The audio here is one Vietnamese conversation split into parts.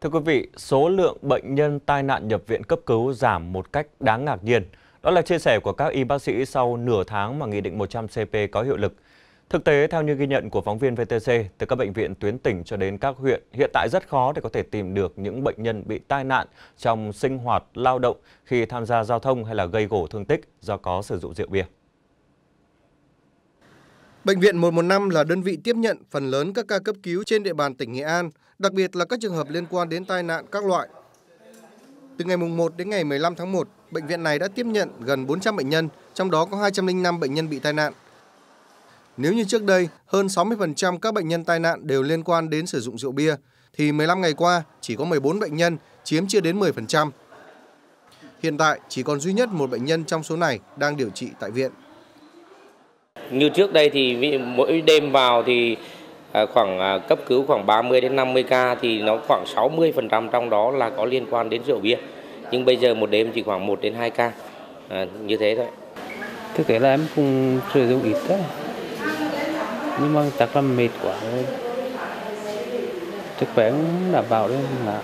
Thưa quý vị, số lượng bệnh nhân tai nạn nhập viện cấp cứu giảm một cách đáng ngạc nhiên. Đó là chia sẻ của các y bác sĩ sau nửa tháng mà Nghị định 100 CP có hiệu lực. Thực tế, theo như ghi nhận của phóng viên VTC, từ các bệnh viện tuyến tỉnh cho đến các huyện, hiện tại rất khó để có thể tìm được những bệnh nhân bị tai nạn trong sinh hoạt, lao động khi tham gia giao thông hay là gây gổ thương tích do có sử dụng rượu bia. Bệnh viện 115 là đơn vị tiếp nhận phần lớn các ca cấp cứu trên địa bàn tỉnh Nghệ An, đặc biệt là các trường hợp liên quan đến tai nạn các loại. Từ ngày 1 đến ngày 15 tháng 1, bệnh viện này đã tiếp nhận gần 400 bệnh nhân, trong đó có 205 bệnh nhân bị tai nạn. Nếu như trước đây, hơn 60% các bệnh nhân tai nạn đều liên quan đến sử dụng rượu bia, thì 15 ngày qua chỉ có 14 bệnh nhân, chiếm chưa đến 10%. Hiện tại chỉ còn duy nhất một bệnh nhân trong số này đang điều trị tại viện. Như trước đây thì mỗi đêm vào thì à, khoảng à, cấp cứu khoảng 30 đến 50 ca thì nó khoảng 60% trong đó là có liên quan đến rượu bia. Nhưng bây giờ một đêm chỉ khoảng 1 đến 2 ca. À, như thế thôi. Thực tế là em cũng sử dụng ít thôi. Nhưng mà chắc là mệt quá. Sức khỏe cũng đảm bảo đấy là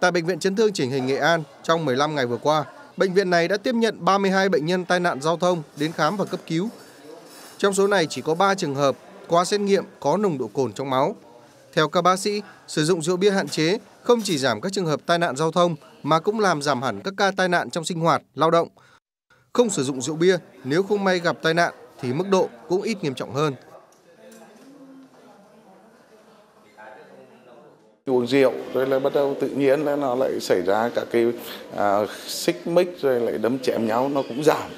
Tại Bệnh viện Chấn thương chỉnh hình Nghệ An, trong 15 ngày vừa qua, bệnh viện này đã tiếp nhận 32 bệnh nhân tai nạn giao thông đến khám và cấp cứu. Trong số này chỉ có 3 trường hợp qua xét nghiệm có nồng độ cồn trong máu. Theo các bác sĩ, sử dụng rượu bia hạn chế không chỉ giảm các trường hợp tai nạn giao thông mà cũng làm giảm hẳn các ca tai nạn trong sinh hoạt, lao động. Không sử dụng rượu bia nếu không may gặp tai nạn thì mức độ cũng ít nghiêm trọng hơn uống rượu rồi là bắt đầu tự nhiên là nó lại xảy ra các cái à, xích mích rồi lại đấm chém nhau nó cũng giảm.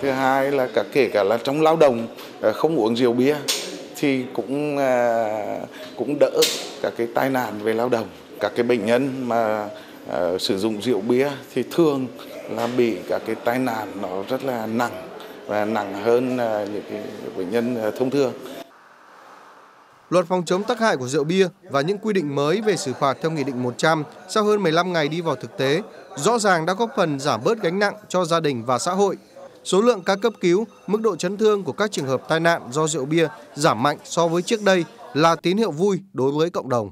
Thứ hai là cả kể cả là trong lao động à, không uống rượu bia thì cũng à, cũng đỡ các cái tai nạn về lao động. Các cái bệnh nhân mà à, sử dụng rượu bia thì thường là bị các cái tai nạn nó rất là nặng và nặng hơn à, những cái bệnh nhân à, thông thường. Luật phòng chống tác hại của rượu bia và những quy định mới về xử phạt theo Nghị định 100 sau hơn 15 ngày đi vào thực tế, rõ ràng đã góp phần giảm bớt gánh nặng cho gia đình và xã hội. Số lượng ca cấp cứu, mức độ chấn thương của các trường hợp tai nạn do rượu bia giảm mạnh so với trước đây là tín hiệu vui đối với cộng đồng.